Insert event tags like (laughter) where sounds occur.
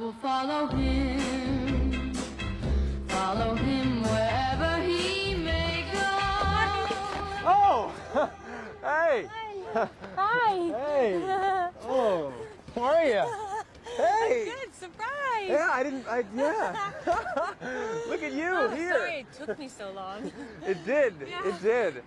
will follow him. Follow him wherever he may go. Oh, (laughs) hey, Hi. (laughs) hey. Oh, how are you? Hey. Good surprise. Yeah, I didn't. I yeah. (laughs) Look at you Oh, here. Sorry it took me so long. It did. Yeah. It did.